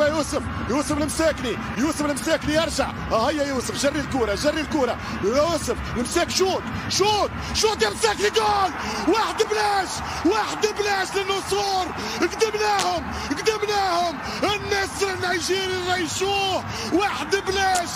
يوسف يوسف المساكني يوسف المساكني يرجع. آه، هيا يوسف جري الكرة جري الكرة يوسف المساك شوت شوت شوت يا مساكني جول! واحد بلاش واحد بلاش للنسور قدمناهم قدمناهم! النسر النيجيري ريشوه واحد بلاش!